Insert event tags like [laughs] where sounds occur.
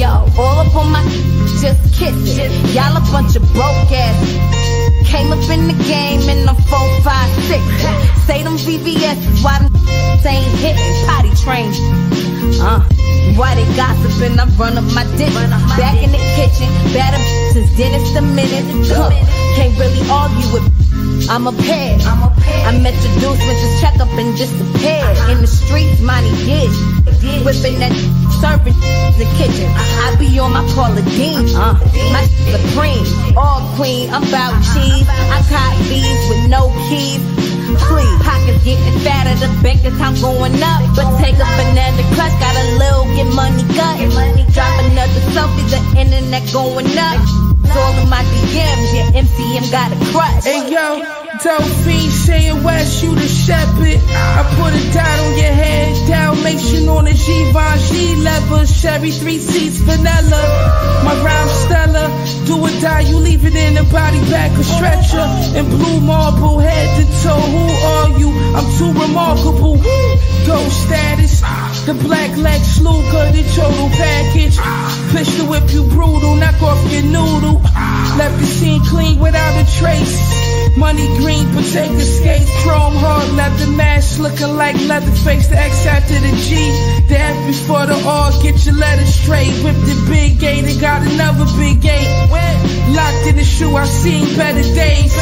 Yo, all up on my just kiss it. Y'all a bunch of broke ass. Came up in the game and 4, 5, 6. Say them VVS why them [laughs] ain't hitting. Potty train. Uh, why they gossiping? I'm running my dick. Back in the kitchen, better since Dennis the minute. Cook, Can't really argue with. [laughs] I'm a pair. I'm a pair. I met the dudes with just check up and disappeared. Uh-huh. In the streets, money did. Whipping that serving in the kitchen. I be on my Paula Deen. Uh, my supreme, all queen. I'm about cheese. I caught these with no keys. Please, pockets getting fatter, the bank account going up. But take a banana clutch, got a little get money gut. Drop another selfie, the internet going up. It's all in my DMs, yeah, MCM got a crush. Hey yo, dope fiend saying West, you the shepherd. I put it dot on your head, Dalmatian on the Givenchy leather, Chevy three seats, vanilla. My rhyme stellar, do or die, you leave it in the body bag, a stretcher. And blue marble, head to toe, who are you? I'm too remarkable. Ghost status, the black Lex Luger, the total package. Pistol whip you brutal, knock off your noodle. Left the scene clean without a trace. Money green, potato skates, chrome hard, leather mask, looking like Leatherface. The X after the G, the F before the R. Get your letters straight. Whip the big gate and got another big gate. Locked in the shoe, I've seen better days.